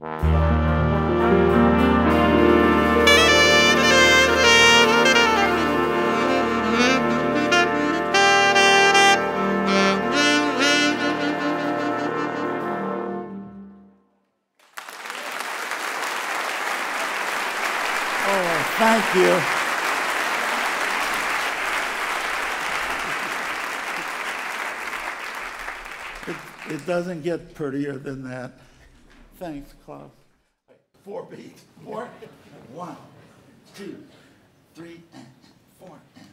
Thank you. It, it, doesn't get prettier than that. Thanks, Claus. Four beats. Four. One, two, three, and four. And